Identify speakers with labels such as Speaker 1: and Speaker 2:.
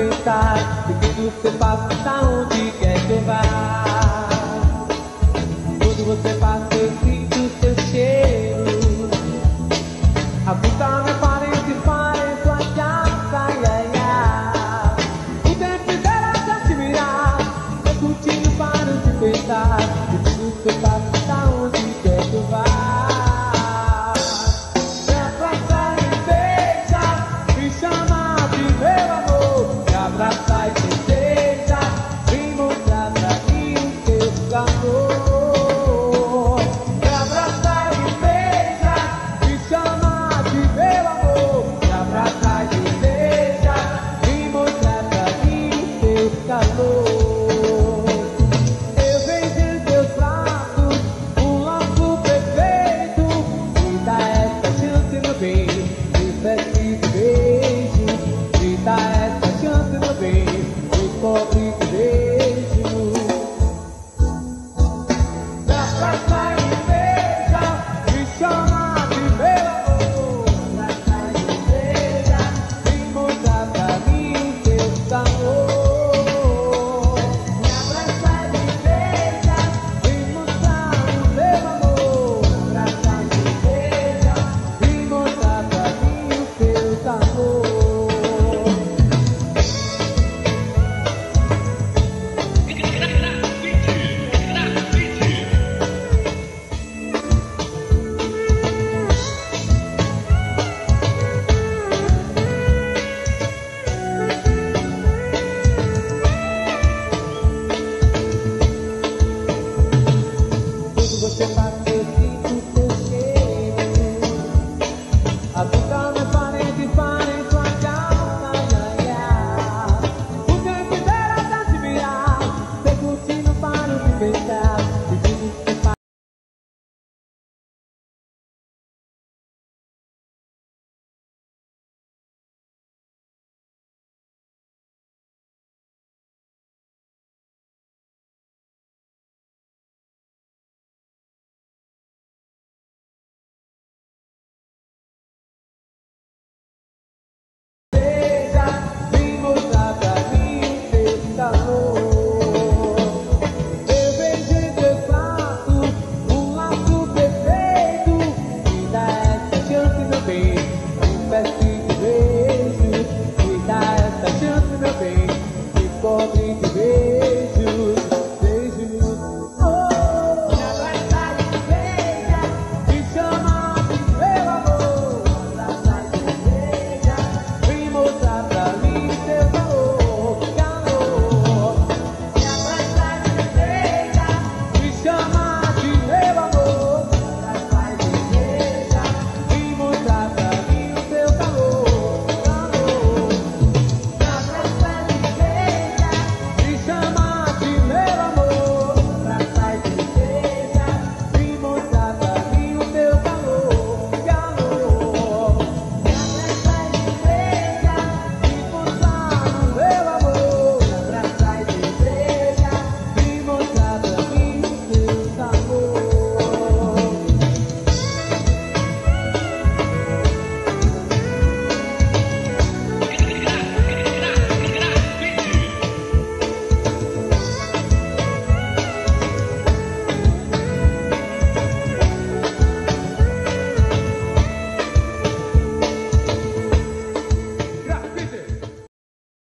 Speaker 1: respeitar que você passa onde quer que vá. Quando você passa eu sinto o seu cheiro. A puta me parece, faz sua casa, ia, O tempo inteiro te mirar Eu continuo para te pensar E tudo que você passa calor. separar. tem que ver.